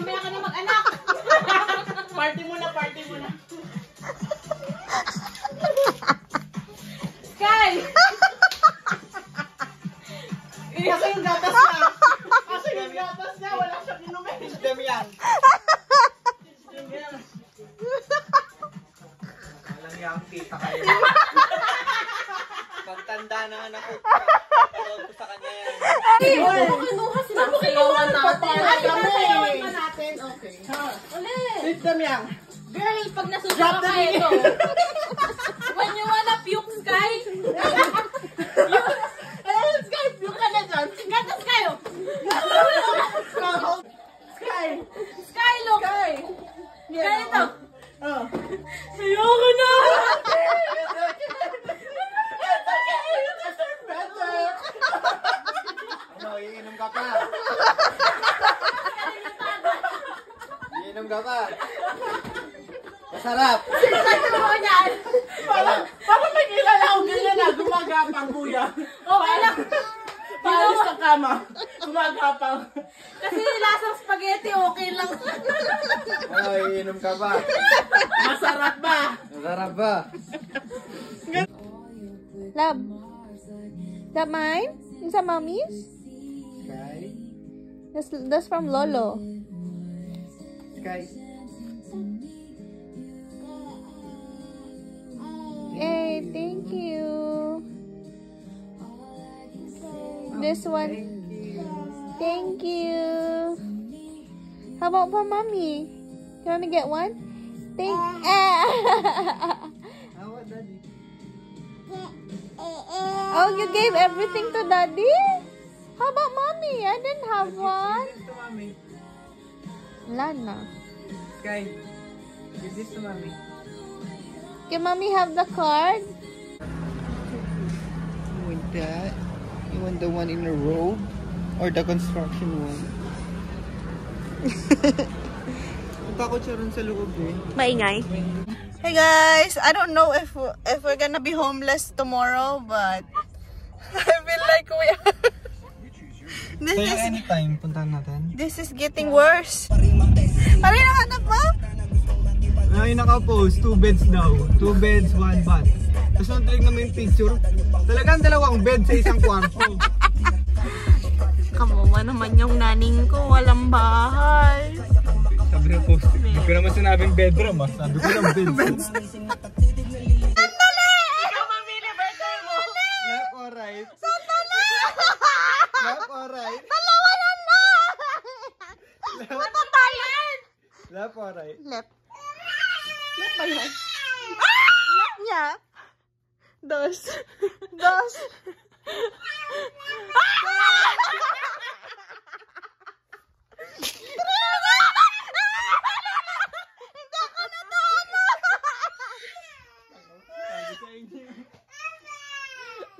mamaya ka na mag-anak. Party muna, party muna. Sky! Kasi yung gatas niya. Kasi yung gatas niya, wala siyang inumin. System yan. Yan. Alam niya ang tita kayo. Pagtanda na anak ko, tawag ko sa kanya yan. Kinuha sila. Sayawan natin. Ay, Kami. sasayawan pa natin. Okay. System yan. Girl, pag nasusunod ka ito. When you wanna puke, Sky, Eh, Sky, yung ka na dyan. gatas kayo. Sky. Sky, look. Sky. Ganito. Oh. Ayoko na. Ano, iinom ka pa? Iinom ka? Masarap! Ano yan? Parang, parang may kilala akong ganyan na gumagapang kuya. Okay lang. Paalis sa kama. Gumagapang. Kasi lasang spaghetti, okay lang. Ano, iinom ka pa? Masarap ba? Masarap ba? Love. That mine? Is that mommy's? Sky? That's, that's from Lolo. Sky? Yay, thank you. This one. Thank you. How about for mommy? You want to get one? Thank. How about daddy? oh, you gave everything to daddy? How about mommy? I didn't have one. Lana. Sky? Give this to mommy. Can mommy have the card? You want that? You want the one in a robe? Or the construction one? Takot siya rin sa loob eh. Maingay. Hey guys, I don't know if if we're gonna be homeless tomorrow, but I feel like we are. this Kaya is anytime, puntahan natin. this is getting worse. Ano yung hanap mo? Ay, naka-post, two beds daw. Two beds, one bath. Tapos nung tinig naman yung picture, talagang dalawang bed sa isang kwarto. Kamuha naman yung naning ko, walang bahay. Sabi ng post, hindi ko naman sinabing bedroom ah. Sabi ko lang beds. Ikaw left or right? Left. Left ba yan? Ah! Left niya. Dos. Dos.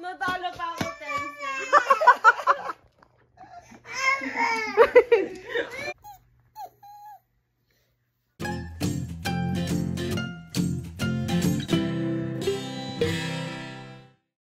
Natalo pa ako.